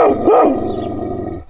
Oh,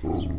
Mm-hmm.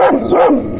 Rum, rum!